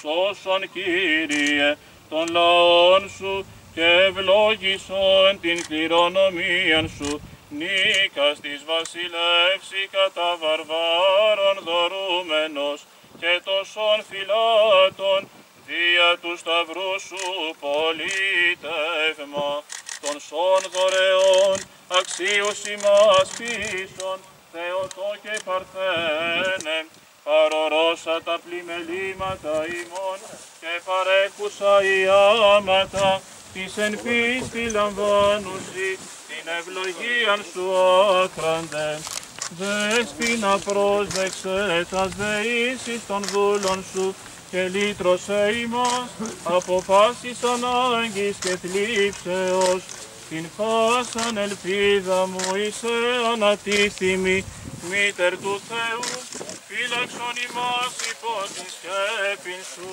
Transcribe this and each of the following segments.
σώσον Κύριε των λαών σου και ευλόγησον την κληρονομία σου. Νίκας της βασιλεύση κατά βαρβάρων δωρούμενος και τόσων φυλάτων δια του σταυρού σου πολίτευμα. Των σών δωρεών αξίους ημάς πίσων Θεοτό και Παρθένε παρορώσα τα πλημελήματα ημών και παρέχουσα η άματα της εν πίστη λαμβάνουσι την ευλογίαν σου άκραντε. Δέσποινα πρόσδεξε τας δεήσεις των δούλων σου και λύτρωσε ημάς από πάσης ανάγκης και θλίψεως. Την πάσαν ελπίδα μου είσαι ανατίθιμη, μήτερ του Θεού, φύλαξον ημάς υπό τη σκέπην σου.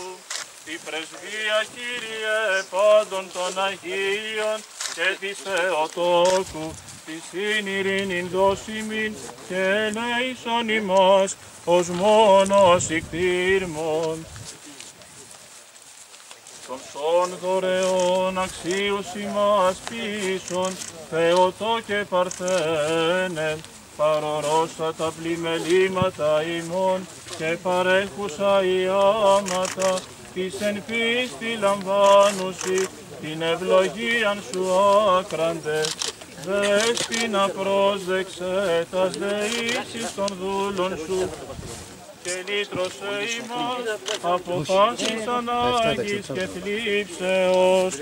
Τη πρεσβεία Κύριε πάντων των Αγίων και της Θεοτόκου, της ειρήνην δώσιμην και ελέησον ημάς ως μόνος ικτήρμον των σών δωρεών αξίους ημάς πίσων, Θεοτό και Παρθένε, παρορώσα τα πλημελήματα ημών και παρέχουσα η άματα, της εν πίστη λαμβάνουσι, την ευλογίαν σου άκραντε, Δέσποινα πρόσδεξε τας δεήσεις των δούλων σου, και λύτρωσε ημάς από πάσης ανάγκης και θλίψεως.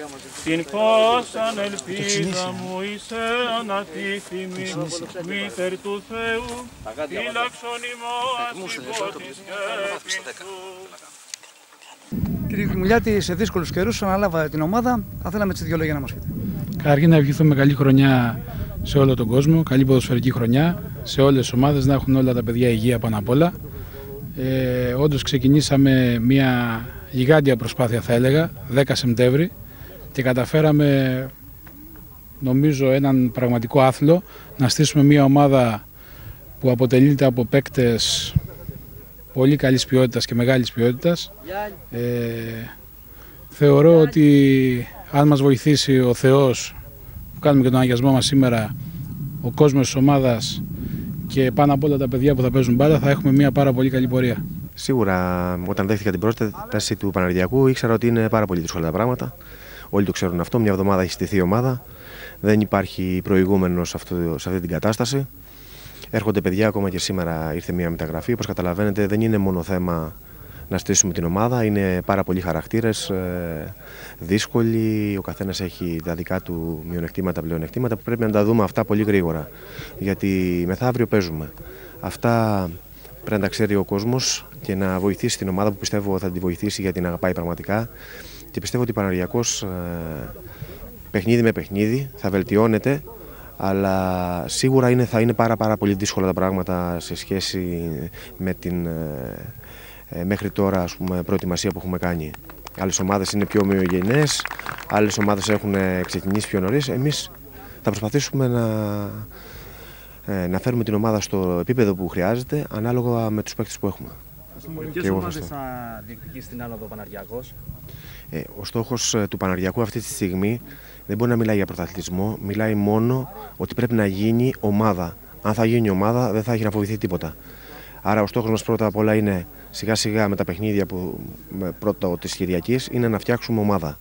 Την πάσαν ελπίδα μου είσαι ανατίθιμη, μήτερ του Θεού, φύλαξον ημάς υπό τη σκέπη σου. Κύριε Κιμουλιάτη, σε δύσκολους καιρούς ανάλαβα την ομάδα. Θα θέλαμε έτσι δύο λόγια να μας πείτε. Καταρχήν να ευχηθούμε καλή χρονιά σε όλο τον κόσμο, καλή ποδοσφαιρική χρονιά, σε όλες τις ομάδες, να έχουν όλα τα παιδιά υγεία πάνω απ' όλα. Ε, όντως ξεκινήσαμε μια γιγάντια προσπάθεια θα έλεγα, 10 Σεπτέμβρη και καταφέραμε νομίζω έναν πραγματικό άθλο να στήσουμε μια ομάδα που αποτελείται από παίκτες πολύ καλής ποιότητας και μεγάλης ποιότητας. Ε, θεωρώ ότι αν μας βοηθήσει ο Θεός που κάνουμε και τον αγιασμό μας σήμερα, ο κόσμος της ομάδας και πάνω από όλα τα παιδιά που θα παίζουν μπάλα θα έχουμε μια πάρα πολύ καλή πορεία. Σίγουρα, όταν δέχτηκα την πρόταση του Παναργιακού, ήξερα ότι είναι πάρα πολύ δύσκολα τα πράγματα. Όλοι το ξέρουν αυτό. Μια εβδομάδα έχει στηθεί η ομάδα. Δεν υπάρχει προηγούμενος σε, σε αυτή την κατάσταση. Έρχονται παιδιά, ακόμα και σήμερα ήρθε μια μεταγραφή. Όπως καταλαβαίνετε, δεν είναι μόνο θέμα να στήσουμε την ομάδα. Είναι πάρα πολλοί χαρακτήρες, ε, δύσκολοι. Ο καθένας έχει τα δικά του μειονεκτήματα, πλεονεκτήματα που πρέπει να τα δούμε αυτά πολύ γρήγορα. Γιατί μεθαύριο παίζουμε. Αυτά πρέπει να τα ξέρει ο κόσμος και να βοηθήσει την ομάδα που πιστεύω θα τη βοηθήσει γιατί την αγαπάει πραγματικά. Και πιστεύω ότι ο Παναριακό ε, παιχνίδι με παιχνίδι θα βελτιώνεται αλλά σίγουρα είναι, θα είναι πάρα, πάρα πολύ δύσκολα τα πράγματα σε σχέση με την ε, ε, μέχρι τώρα ας πούμε, προετοιμασία που έχουμε κάνει. Άλλες ομάδες είναι πιο ομοιογενές, άλλες ομάδες έχουν ξεκινήσει πιο νωρίς. Εμείς θα προσπαθήσουμε να, ε, να φέρουμε την ομάδα στο επίπεδο που χρειάζεται ανάλογα με τους παίκτες που έχουμε. Ποιες ομάδες θα διεκδικήσει την άνοδο Παναριακό, ε, Ο στόχος ε, του Παναριακού αυτή τη στιγμή δεν μπορεί να μιλάει για πρωταθλητισμό, μιλάει μόνο ότι πρέπει να γίνει ομάδα. Αν θα γίνει ομάδα, δεν θα έχει να φοβηθεί τίποτα. Άρα, ο στόχος μας πρώτα απ' όλα είναι σιγά σιγά με τα παιχνίδια που πρώτα της Κυριακής είναι να φτιάξουμε ομάδα.